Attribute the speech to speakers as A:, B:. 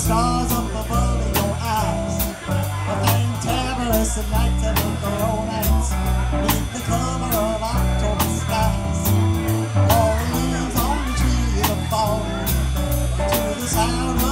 A: stars up above in your eyes. But then terrorists and night have the romance beneath the cover of October skies. All leaves on the tree of fall to the sound of.